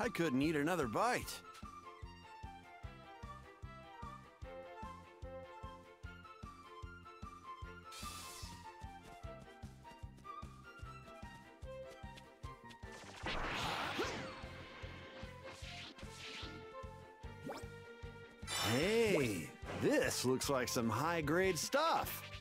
I couldn't eat another bite. Hey, this looks like some high-grade stuff.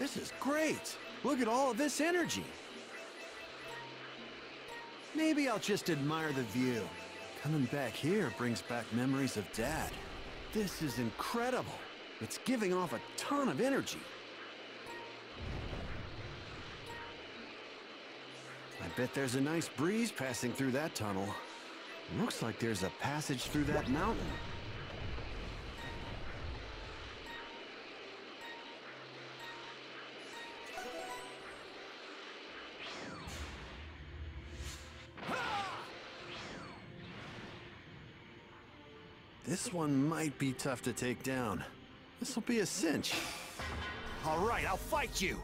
This is great. Look at all of this energy. Maybe I'll just admire the view. Coming back here brings back memories of Dad. This is incredible. It's giving off a ton of energy. I bet there's a nice breeze passing through that tunnel. Looks like there's a passage through that mountain. This one might be tough to take down. This'll be a cinch. All right, I'll fight you.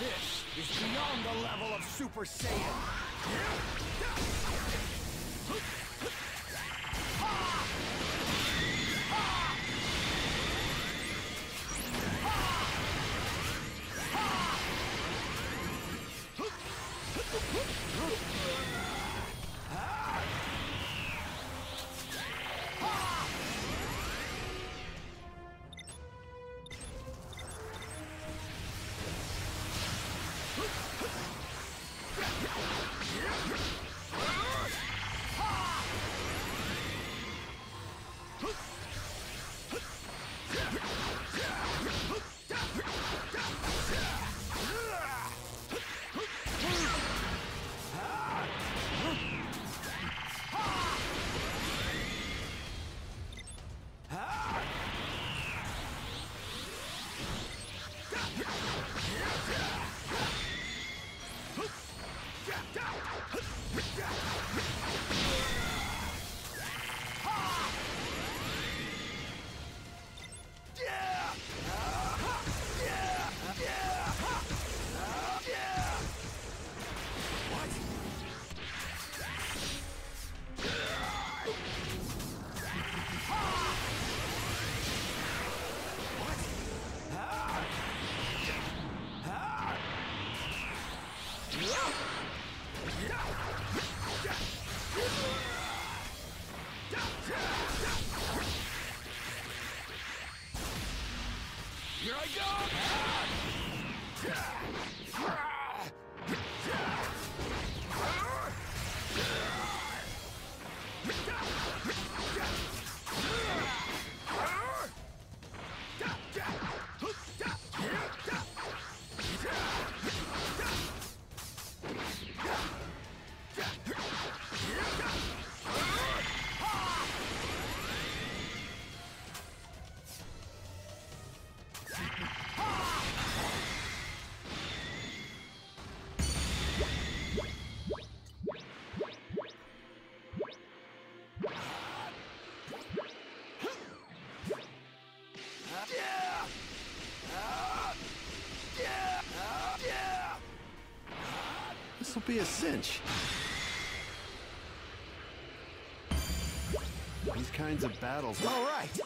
This is beyond the level of Super Saiyan. Be a cinch. These kinds of battles. All right.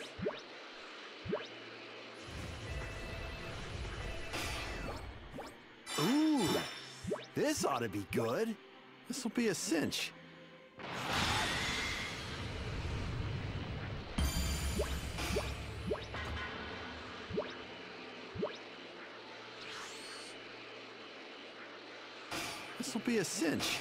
Ooh, this ought to be good. This'll be a cinch. A cinch.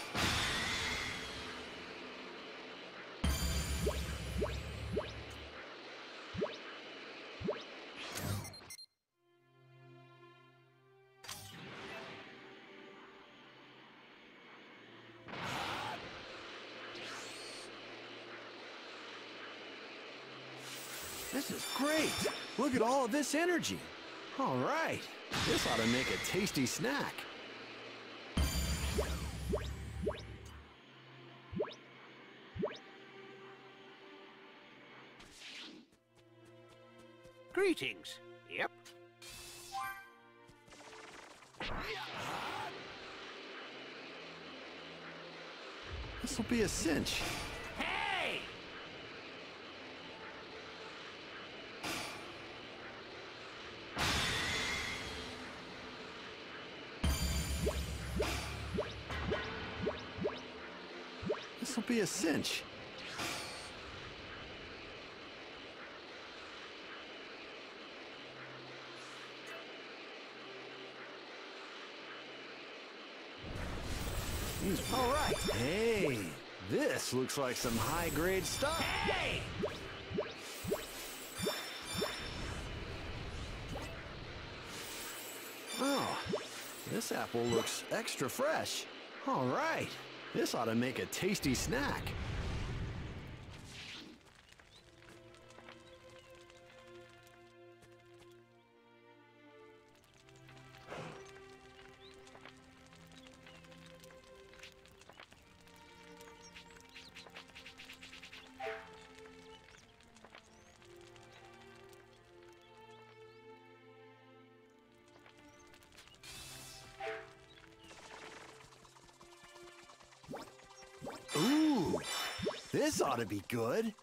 This is great. Look at all of this energy. All right. This ought to make a tasty snack. Greetings. Yep. This'll be a cinch. Hey! This'll be a cinch. He's all right. Hey, this looks like some high-grade stuff. Hey! Oh, this apple looks extra fresh. All right, this ought to make a tasty snack. Ought to be good.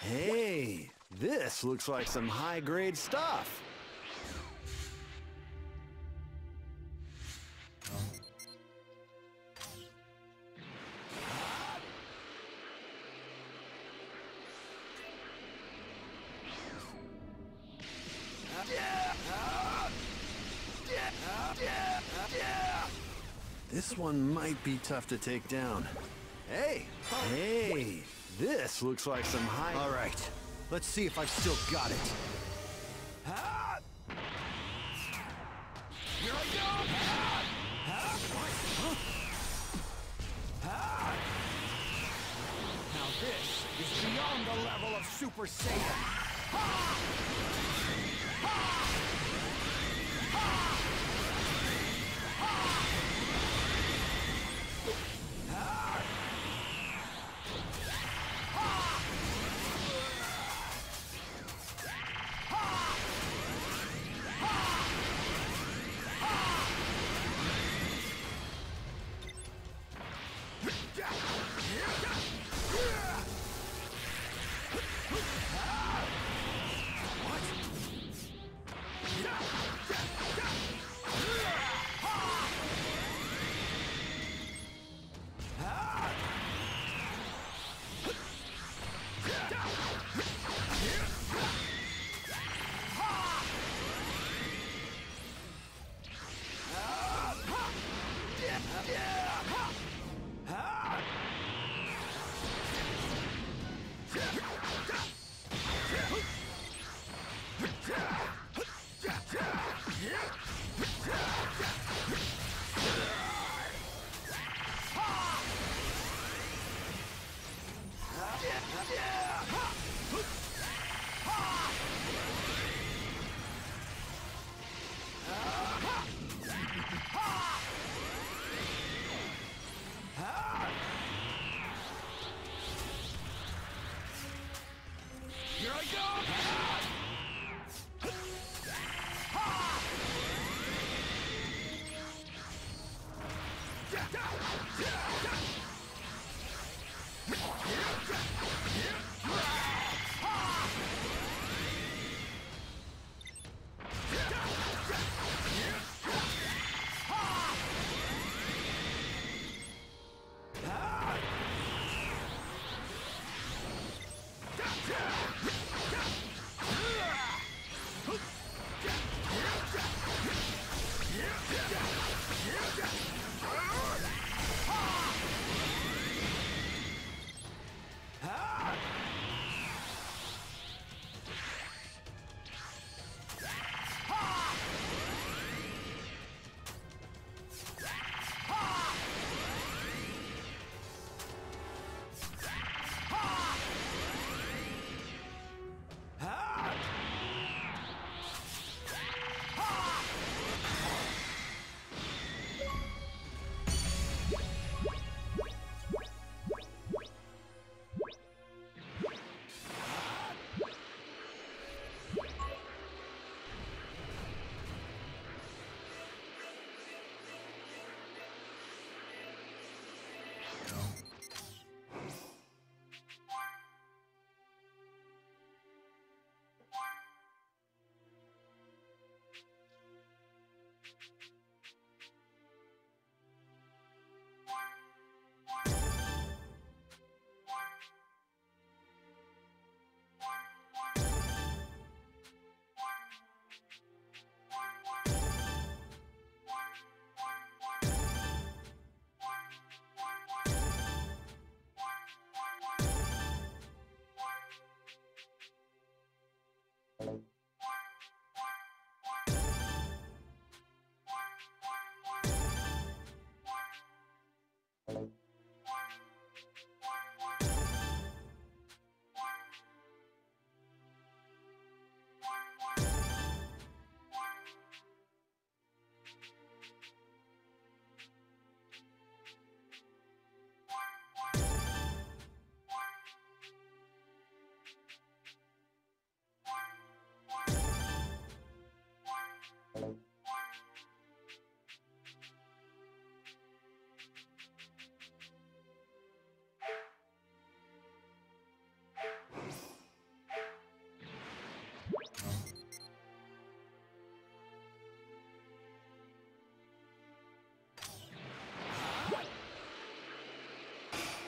Hey, this looks like some high-grade stuff. This one might be tough to take down. Hey, hey, this looks like some high... All right, let's see if I've still got it. Here I go! Now this is beyond the level of Super Saiyan.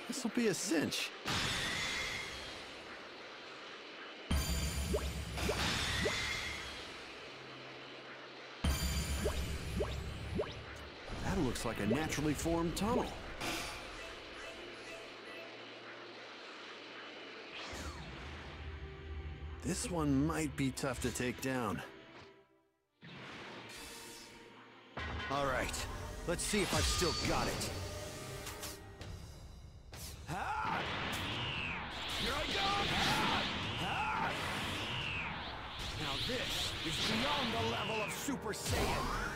This'll be a cinch. Looks like a naturally formed tunnel. This one might be tough to take down. All right, let's see if I've still got it. Here I go! Now this is beyond the level of Super Saiyan.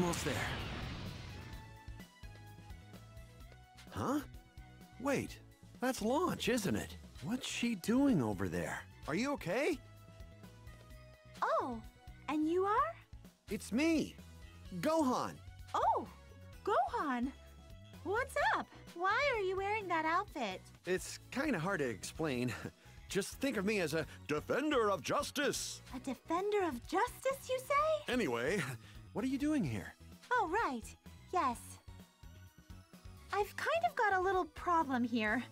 Almost there. Huh? Wait, that's Launch, isn't it? What's she doing over there? Are you okay? Oh, and you are? It's me, Gohan. Oh, Gohan. What's up? Why are you wearing that outfit? It's kind of hard to explain. Just think of me as a defender of justice. A defender of justice, you say? Anyway, what are you doing here? Oh, right. Yes. I've kind of got a little problem here.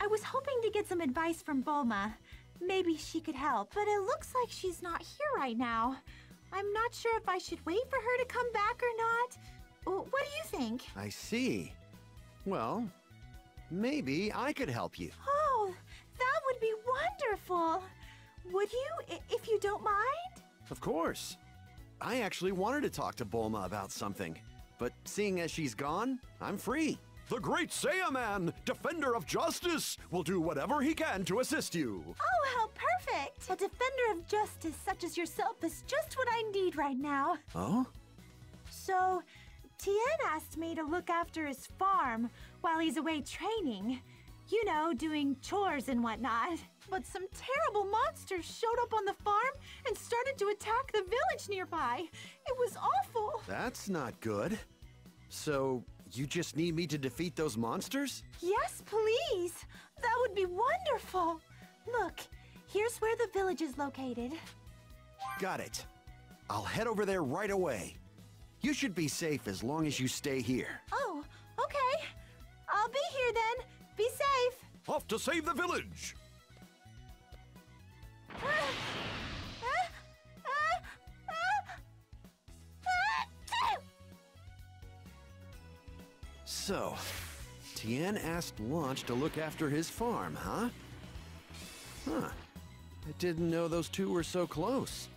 I was hoping to get some advice from Bulma. Maybe she could help, but it looks like she's not here right now. I'm not sure if I should wait for her to come back or not. What do you think? I see. Well, maybe I could help you. Oh, that would be wonderful. Would you, if you don't mind? Of course. I actually wanted to talk to Bulma about something, but seeing as she's gone, I'm free. The great Saiyaman, defender of justice, will do whatever he can to assist you. Oh, how perfect! A defender of justice such as yourself is just what I need right now. Oh? So, Tien asked me to look after his farm while he's away training. You know, doing chores and whatnot. But some terrible monsters showed up on the farm and started to attack the village nearby. It was awful. That's not good. So, you just need me to defeat those monsters? Yes, please. That would be wonderful. Look, here's where the village is located. Got it. I'll head over there right away. You should be safe as long as you stay here. Oh, okay. I'll be here then. Be safe. Off to save the village! So, Tien asked Launch to look after his farm, huh? Huh. I didn't know those two were so close.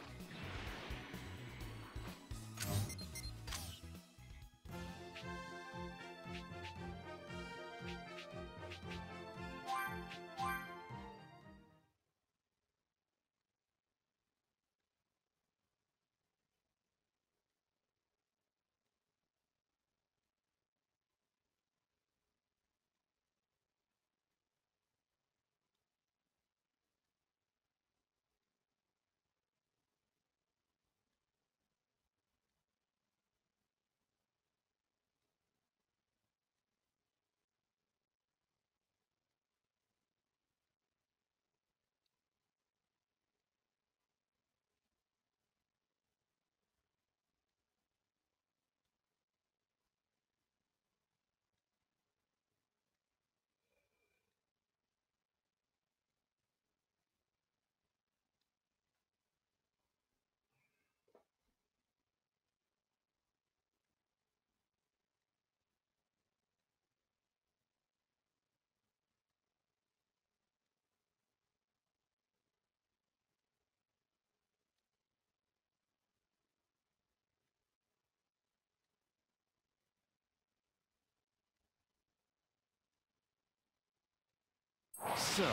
So,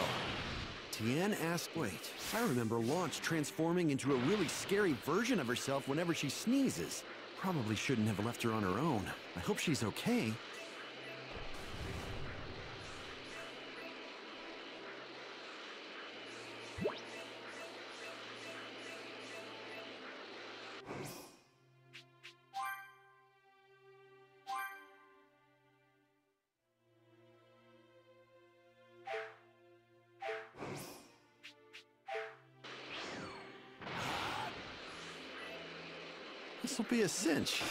Tien asked. Wait, I remember Launch transforming into a really scary version of herself whenever she sneezes. Probably shouldn't have left her on her own. I hope she's okay. Be a cinch.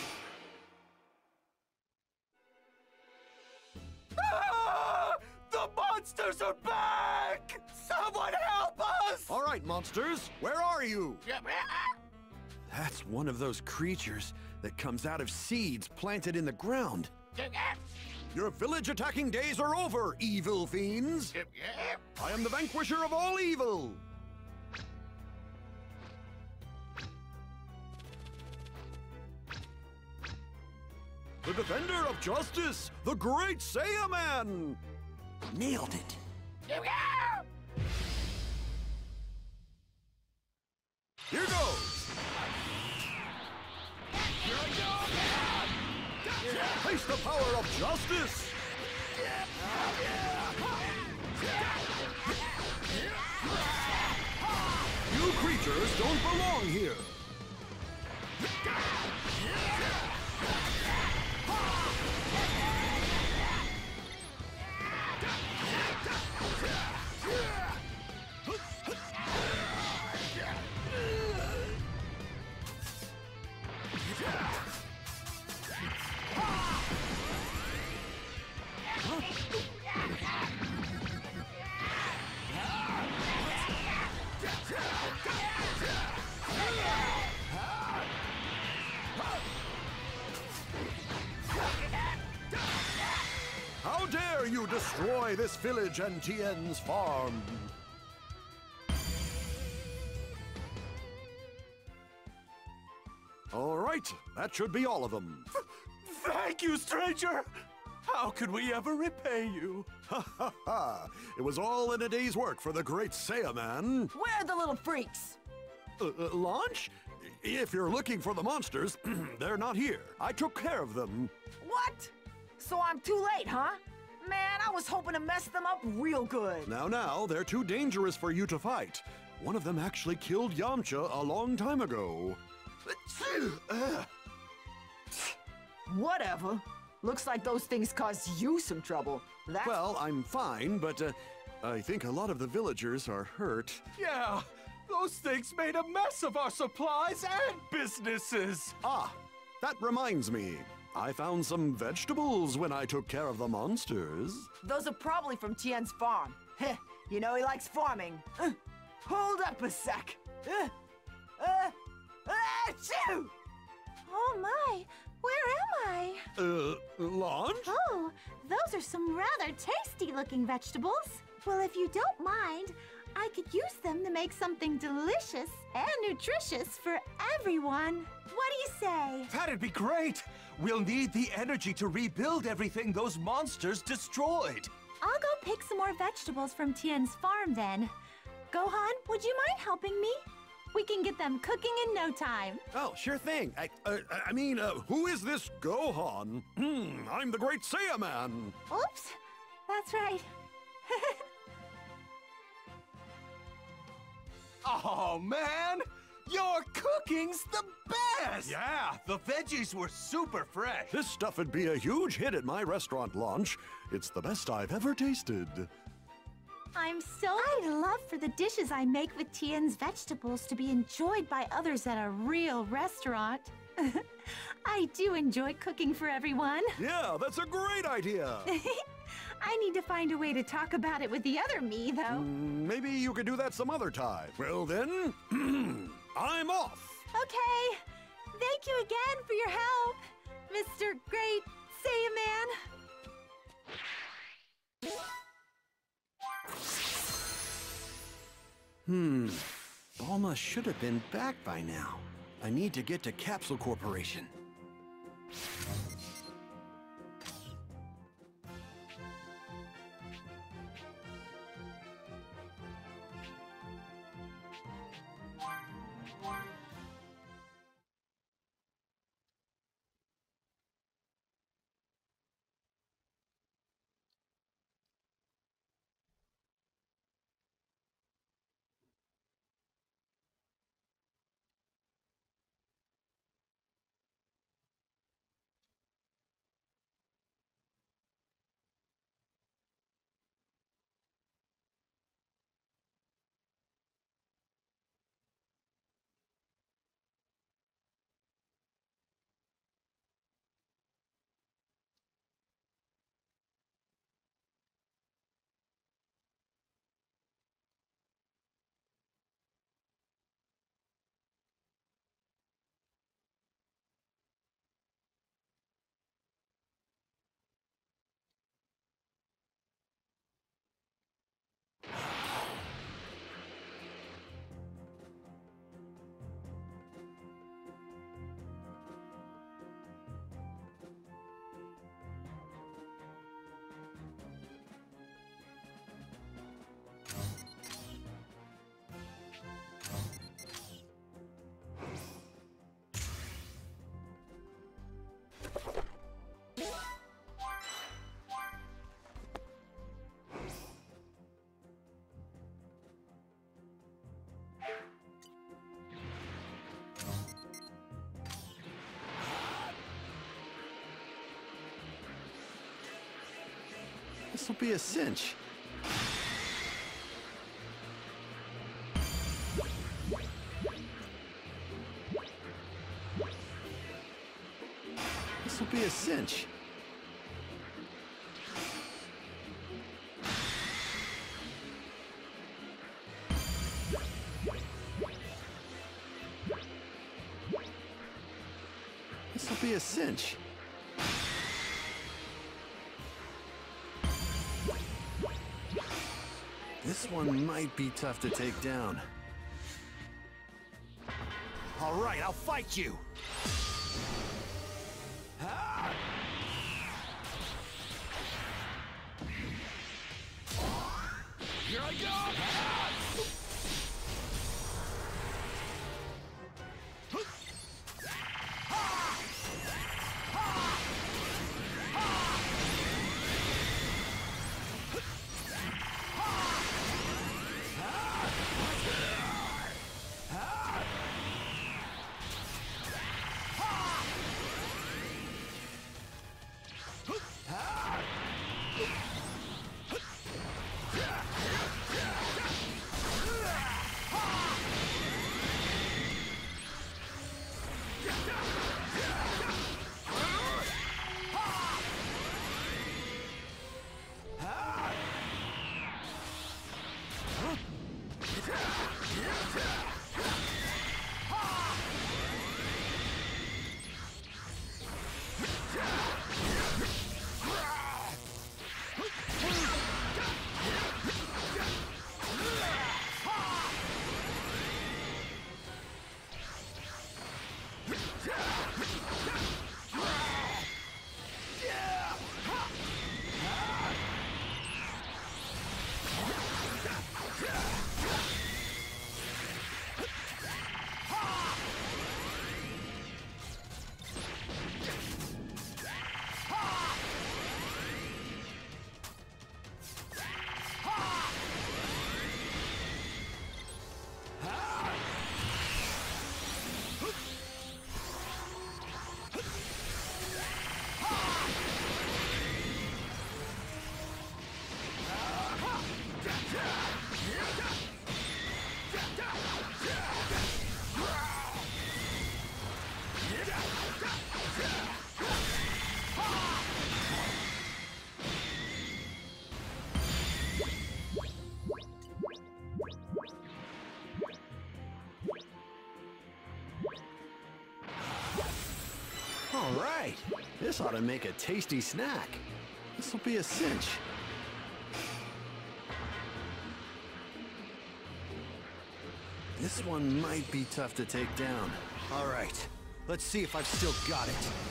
Ah! The monsters are back! Someone help us! All right, monsters, where are you? That's one of those creatures that comes out of seeds planted in the ground. Your village attacking days are over, evil fiends! I am the vanquisher of all evil! The defender of justice, the great Saiyaman! Nailed it. Here goes! Here I go! Taste the power of justice! You creatures don't belong here! This village and Tien's farm? All right, that should be all of them. Thank you, stranger! How could we ever repay you? Ha ha ha! It was all in a day's work for the great Saiyaman. Where are the little freaks? Uh, uh, launch? If you're looking for the monsters, they're not here. I took care of them. What? So I'm too late, huh? Man, I was hoping to mess them up real good. Now, now, they're too dangerous for you to fight. One of them actually killed Yamcha a long time ago. Whatever. Looks like those things caused you some trouble. That's Well, I'm fine, but uh, I think a lot of the villagers are hurt. Yeah, those things made a mess of our supplies and businesses. Ah, that reminds me. I found some vegetables when I took care of the monsters. Those are probably from Tien's farm. Heh, you know he likes farming. Uh, hold up a sec. Uh, uh, achoo! Oh my, where am I? Uh, launch? Oh, those are some rather tasty looking vegetables. Well, if you don't mind, I could use them to make something delicious and nutritious for everyone. What do you say? That'd be great. We'll need the energy to rebuild everything those monsters destroyed. I'll go pick some more vegetables from Tien's farm then. Gohan, would you mind helping me? We can get them cooking in no time. Oh, sure thing. I, uh, I mean, uh, who is this Gohan? Hmm, I'm the great Saiyaman. Oops, that's right. Oh, man! Your cooking's the best! Yeah, the veggies were super fresh. This stuff would be a huge hit at my restaurant launch. It's the best I've ever tasted. I'm so I'd love for the dishes I make with Tien's vegetables to be enjoyed by others at a real restaurant. I do enjoy cooking for everyone. Yeah, that's a great idea. I need to find a way to talk about it with the other me, though. Mm, Maybe you could do that some other time. Well then, I'm off. Okay. Thank you again for your help, Mr. Great Saiyaman. Hmm. Bulma should have been back by now. I need to get to Capsule Corporation. This'll be a cinch. This'll be a cinch. This'll be a cinch. This one might be tough to take down. All right, I'll fight you! This ought to make a tasty snack. This'll be a cinch. This one might be tough to take down. All right, let's see if I've still got it.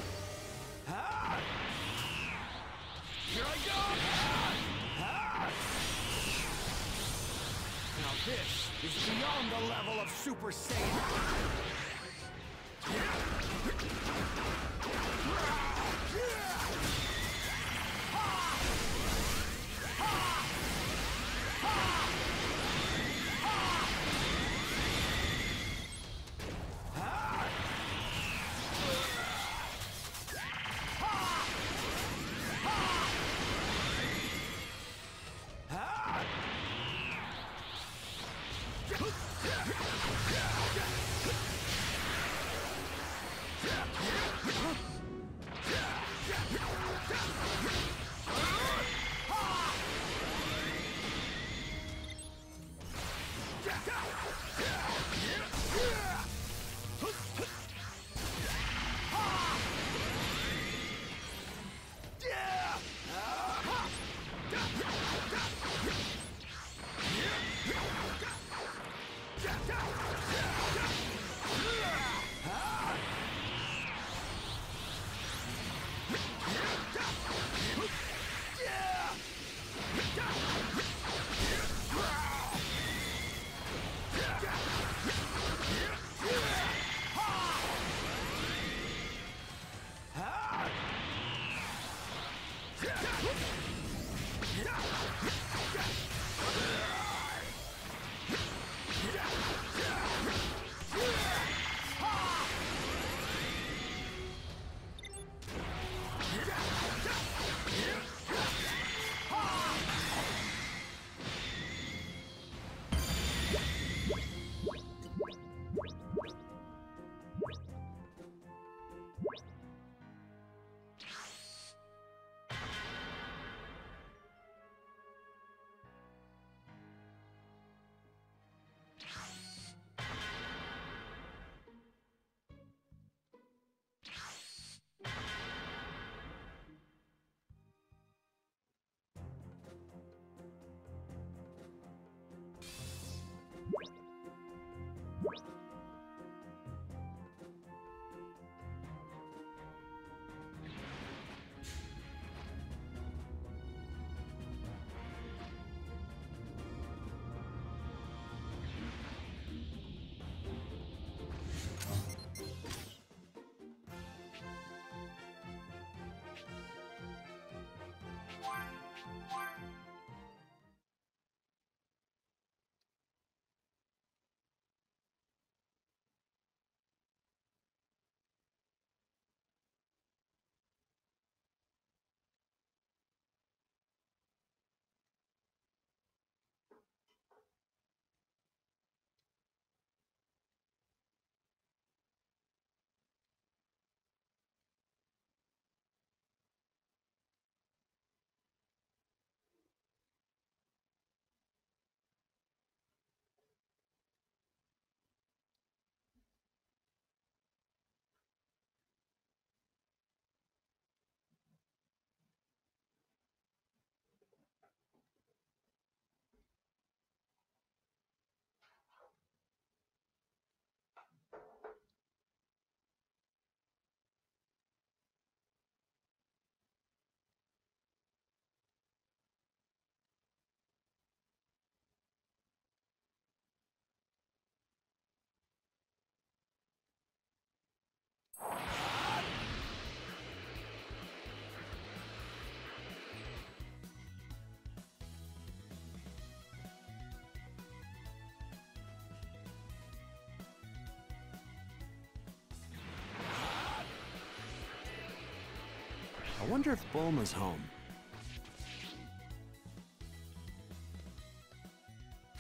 I wonder if Bulma's home.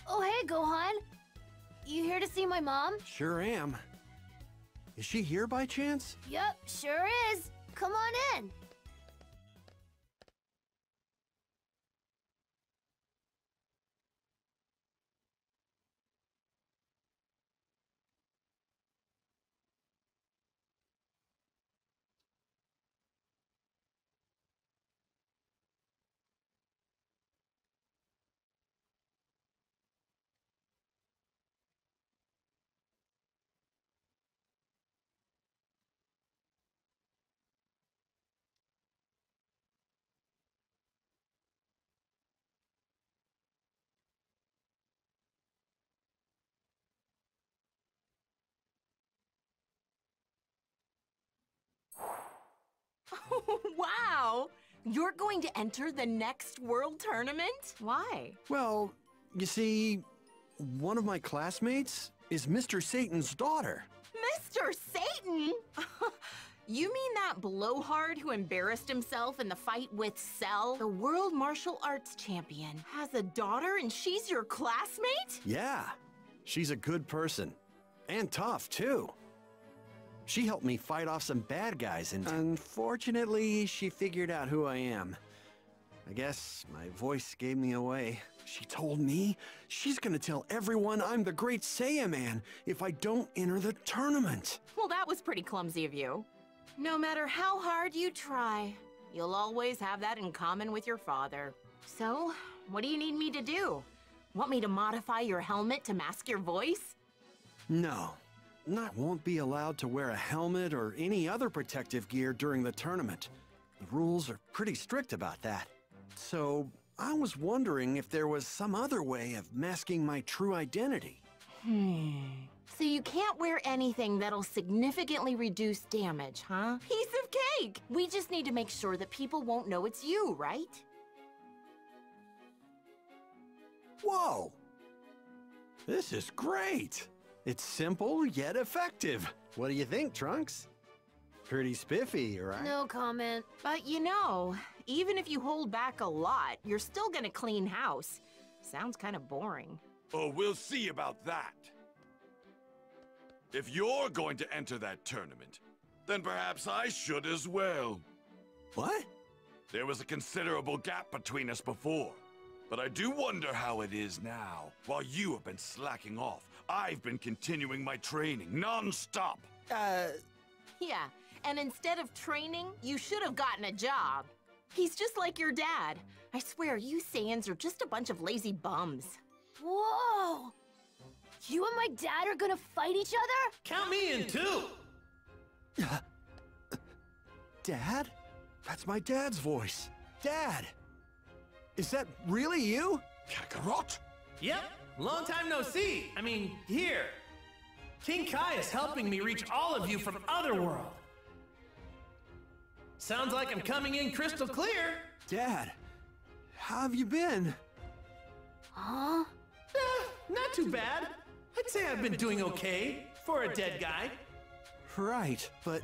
Oh, hey, Gohan. You here to see my mom? Sure am. Is she here by chance? Yep, sure is. Come on in. wow! You're going to enter the next world tournament? Why? Well, you see, one of my classmates is Mr. Satan's daughter. Mr. Satan? you mean that blowhard who embarrassed himself in the fight with Cell? The world martial arts champion has a daughter and she's your classmate? Yeah, she's a good person. And tough, too. She helped me fight off some bad guys, and unfortunately, she figured out who I am. I guess my voice gave me away. She told me she's gonna tell everyone I'm the great Saiyaman if I don't enter the tournament. Well, that was pretty clumsy of you. No matter how hard you try, you'll always have that in common with your father. So, what do you need me to do? Want me to modify your helmet to mask your voice? No, I won't be allowed to wear a helmet or any other protective gear during the tournament. The rules are pretty strict about that. So, I was wondering if there was some other way of masking my true identity. Hmm. So you can't wear anything that'll significantly reduce damage, huh? Piece of cake! We just need to make sure that people won't know it's you, right? Whoa! This is great! It's simple yet effective. What do you think, Trunks? Pretty spiffy, right? No comment. But you know, even if you hold back a lot, you're still gonna clean house. Sounds kind of boring. Oh, we'll see about that. If you're going to enter that tournament, then perhaps I should as well. What? There was a considerable gap between us before. But I do wonder how it is now, while you have been slacking off I've been continuing my training non-stop. Uh, yeah. And instead of training, you should have gotten a job. He's just like your dad. I swear, you Saiyans are just a bunch of lazy bums. Whoa! You and my dad are gonna fight each other? Count me in, too! Dad? That's my dad's voice. Dad! Is that really you? Kakarot? Yep, Long time no see. I mean, here. King Kai is helping me reach all of you from Otherworld. Sounds like I'm coming in crystal clear. Dad, how have you been? Huh? Eh, not too bad. I'd say I've been doing okay for a dead guy. Right, but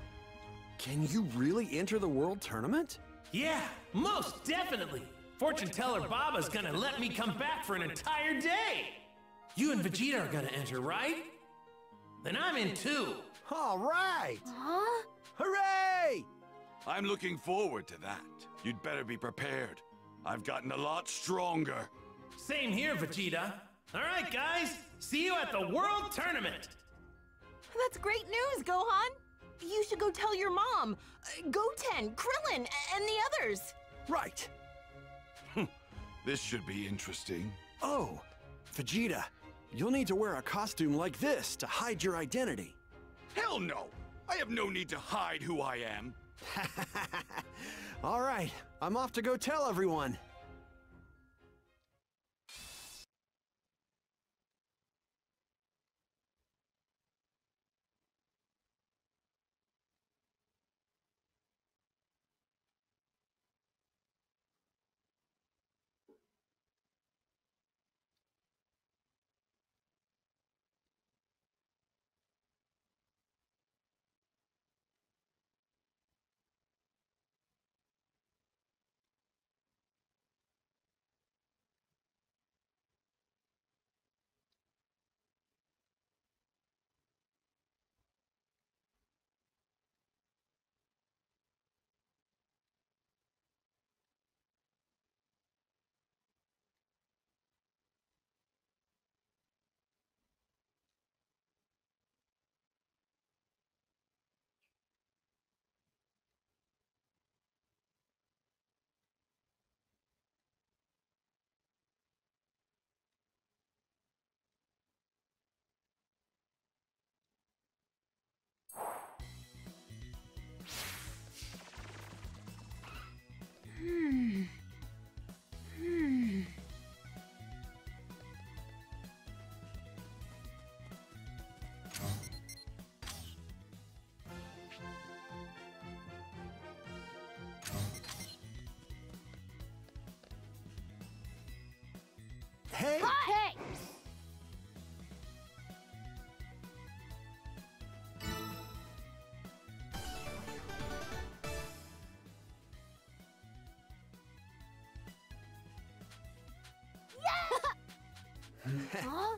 can you really enter the World Tournament? Yeah, most definitely. Fortune teller Baba's gonna let me come back for an entire day. You and Vegeta are gonna enter, right? Then I'm in too. All right! Huh? Hooray! I'm looking forward to that. You'd better be prepared. I've gotten a lot stronger. Same here, Vegeta. All right, guys. See you at the World Tournament. That's great news, Gohan. You should go tell your mom, uh, Goten, Krillin, and the others. Right. this should be interesting. Oh, Vegeta, You'll need to wear a costume like this to hide your identity. Hell no! I have no need to hide who I am. All right, I'm off to go tell everyone. Okay. Hey!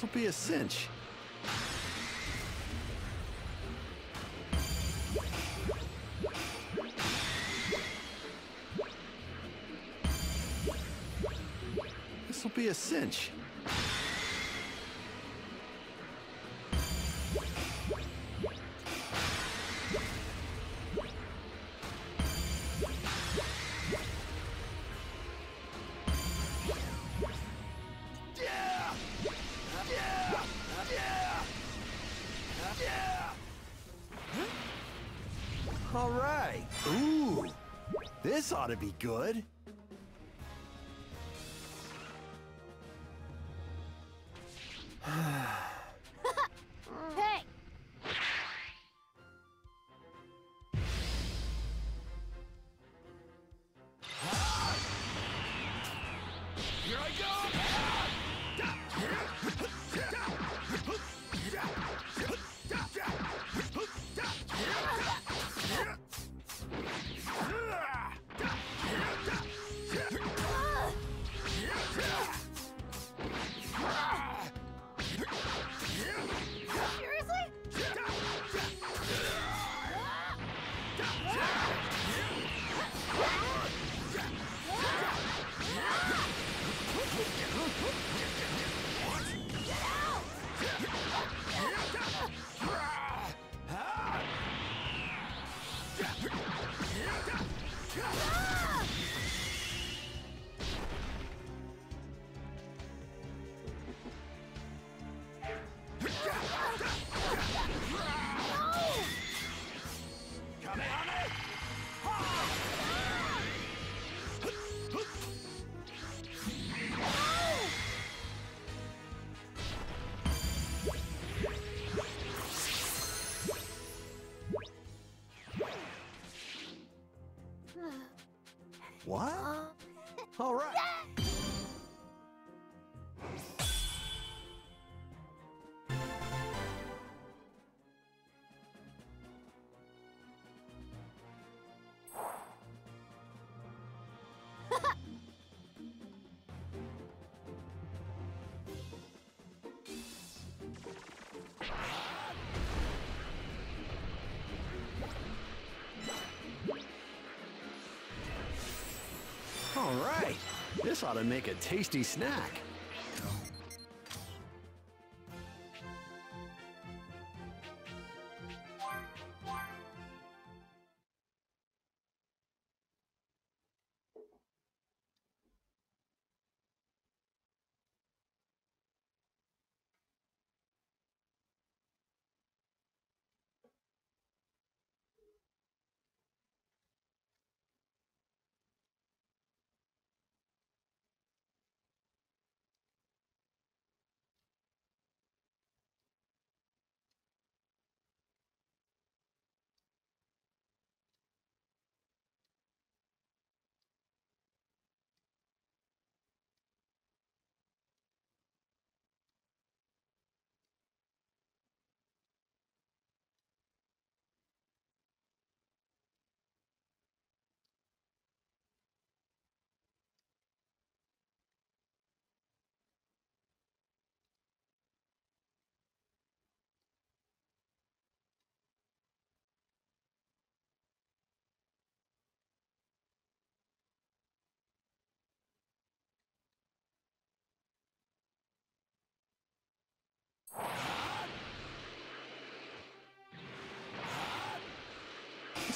This'll be a cinch. This'll be a cinch. To be good. What? All right. This ought to make a tasty snack.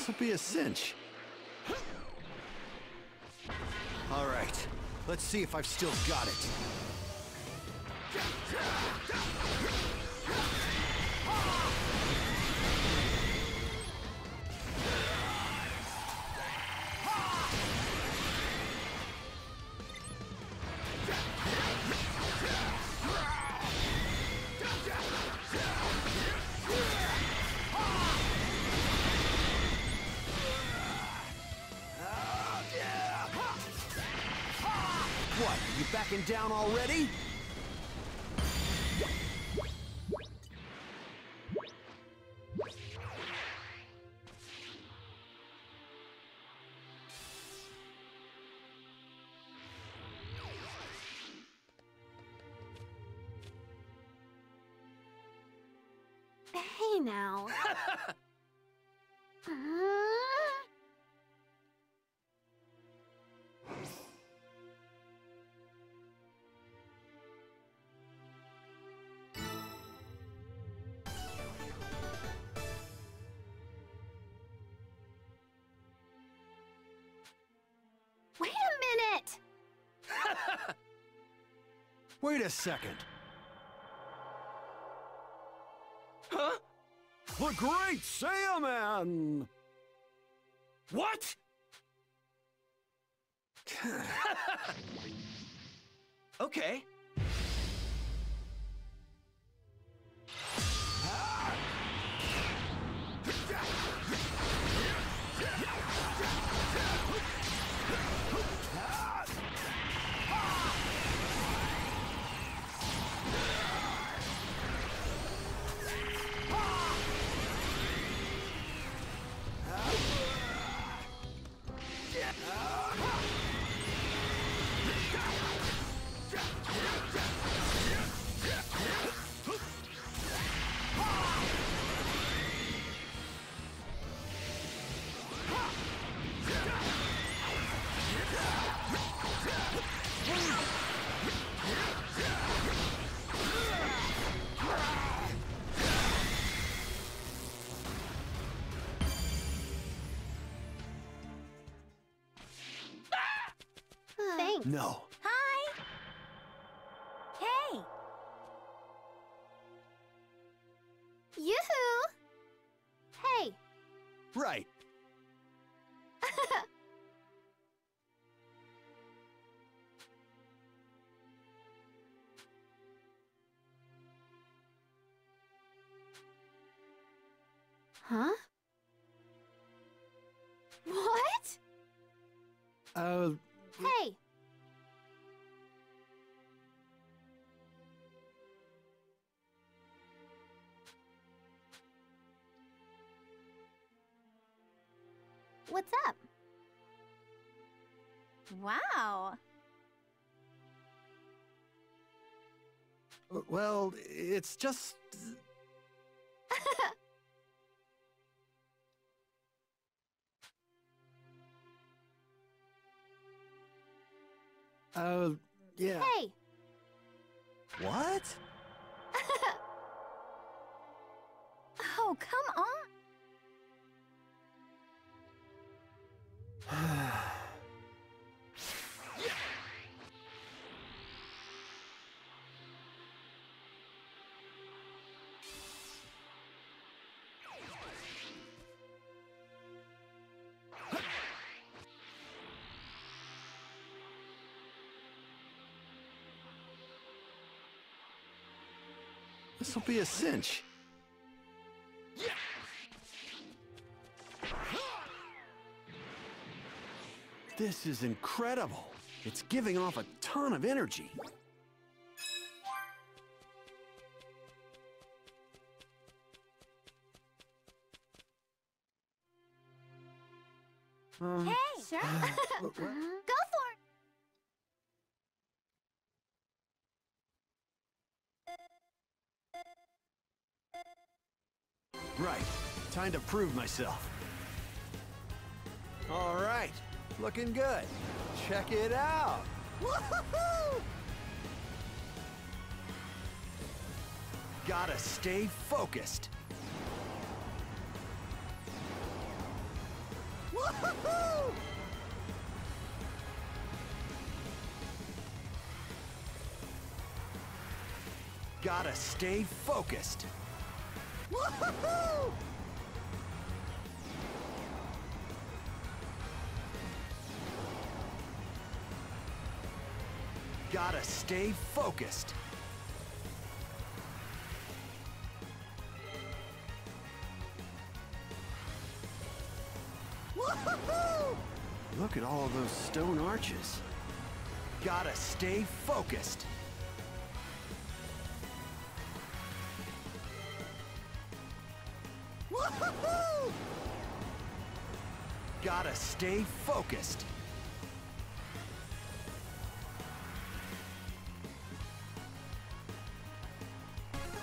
This'll be a cinch. All right. Let's see if I've still got it. Down already? Wait a second. Huh? The Great Saiyaman! What? okay. No. Hi! Hey! Yoo-hoo! Hey. Right. Huh? What? Uh, Hey. Wow! well, it's just. Uh, yeah. Hey. What? Oh, come on! This'll be a cinch. This is incredible. It's giving off a ton of energy. Uh, Hey! Sure. Time to prove myself. All right. Looking good. Check it out. Woohoo! Gotta stay focused. Gotta stay focused. Gotta stay focused. Look at all of those stone arches. Gotta stay focused. Gotta stay focused.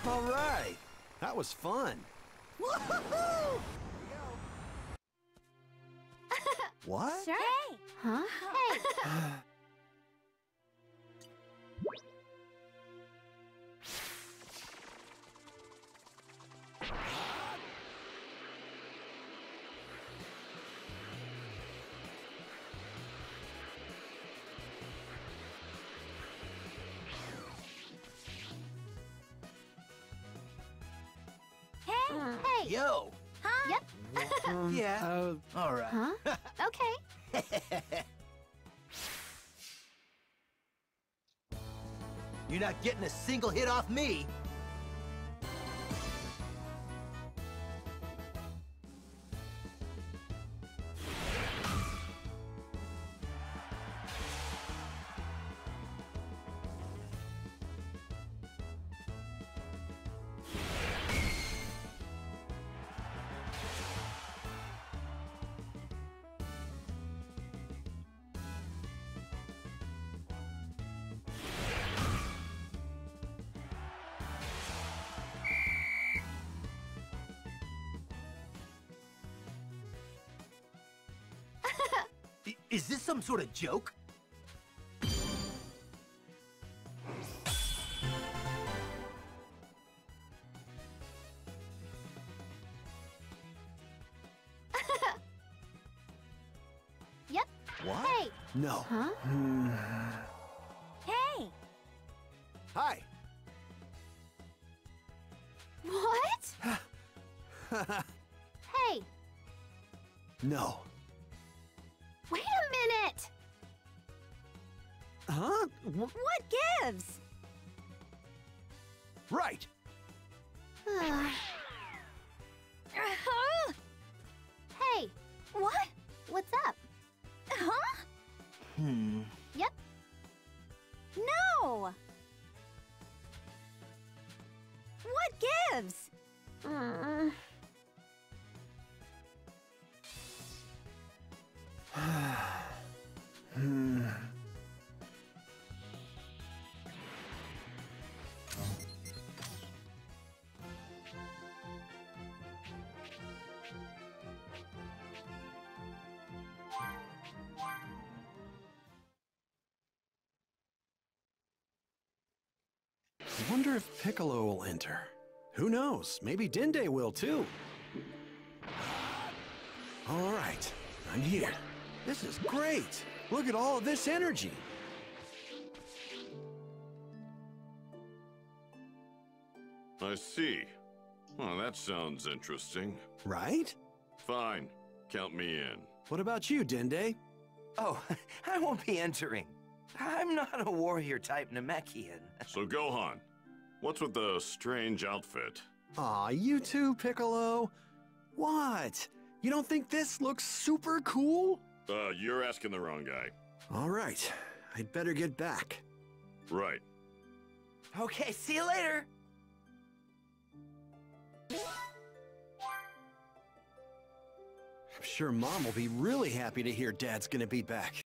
All right. That was fun. what? Sure. Hey. Huh? Hey. Hey. Yep. yeah. Uh, All right. Huh? Okay. You're not getting a single hit off me. Some sort of joke? Yep. what? Hey. No. Huh? Hmm. Hey. Hi. What? Hey. no. Wait. Huh? Wh- What gives? Right. Huh? hey. What? What's up? Huh? Hmm. Yep. No! Wonder if Piccolo will enter. Who knows? Maybe Dende will too. All right, I'm here. This is great. Look at all of this energy. I see. Well, that sounds interesting. Right? Fine. Count me in. What about you, Dende? Oh, I won't be entering. I'm not a warrior type Namekian. So, Gohan, what's with the strange outfit? Aw, you too, Piccolo. What? You don't think this looks super cool? Uh, you're asking the wrong guy. All right, I'd better get back. Right. Okay, see you later. I'm sure Mom will be really happy to hear Dad's gonna be back.